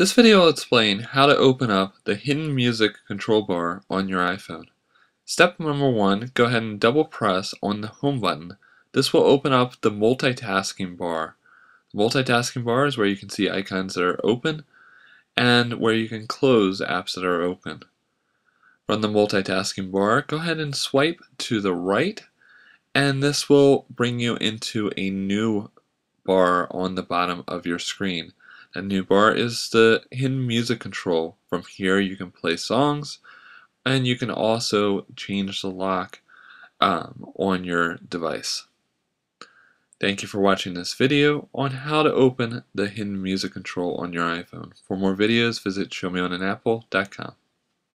This video will explain how to open up the hidden music control bar on your iPhone. Step number one, go ahead and double press on the home button. This will open up the multitasking bar. The multitasking bar is where you can see icons that are open and where you can close apps that are open. From the multitasking bar, go ahead and swipe to the right and this will bring you into a new bar on the bottom of your screen. That new bar is the hidden music control. From here you can play songs and you can also change the lock um, on your device. Thank you for watching this video on how to open the hidden music control on your iPhone. For more videos, visit showmeonanapple.com.